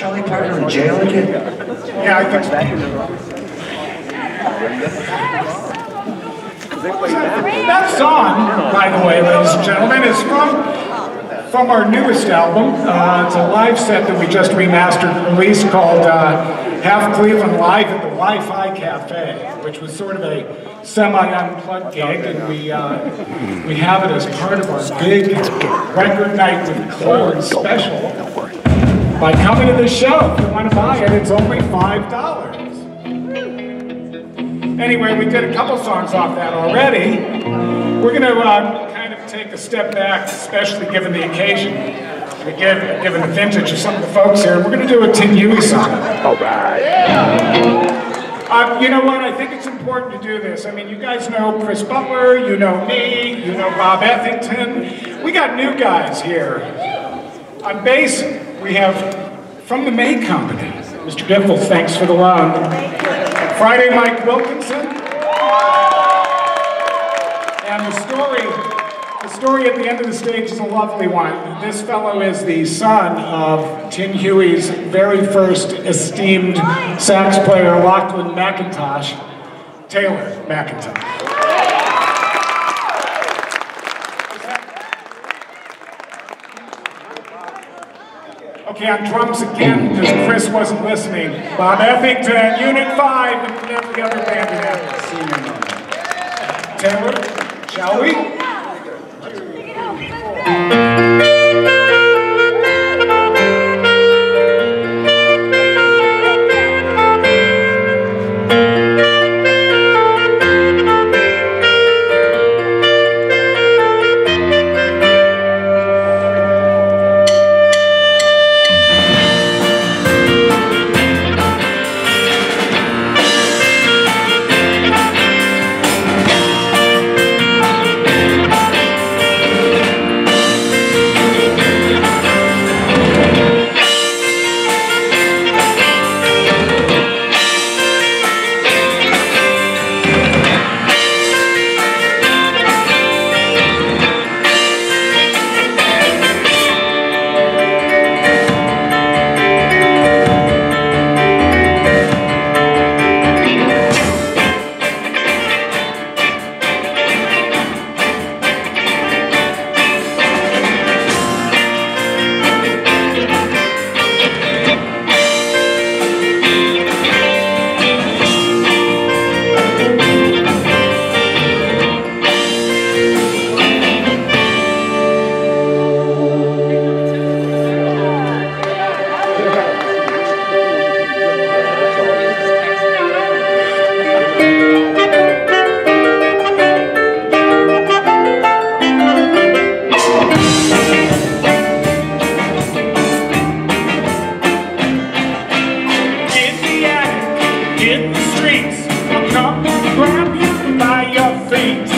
Charlie Parker in jail again? Yeah, I think. That song, by the way, ladies and gentlemen, is from from our newest album. Uh, it's a live set that we just remastered and released called uh, Half Cleveland Live at the Wi-Fi Cafe, which was sort of a semi-unplugged gig, and we uh, we have it as part of our big record night with Chord special. By coming to the show, if you want to buy it, it's only five dollars. Anyway, we did a couple songs off that already. We're going to uh, kind of take a step back, especially given the occasion, given, given the vintage of some of the folks here. We're going to do a Tin Huey song. All right. Uh, you know what? I think it's important to do this. I mean, you guys know Chris Butler, you know me, you know Bob Ethington. We got new guys here. On bass, we have from the May Company, Mr. Diffels, thanks for the loan. Friday, Mike Wilkinson. And the story, the story at the end of the stage is a lovely one. This fellow is the son of Tin Huey's very first esteemed sax player, Lachlan McIntosh, Taylor McIntosh. Okay, on drums again, because Chris wasn't listening. Bob Ethington, Unit 5, and every other band in Taylor, shall we? Son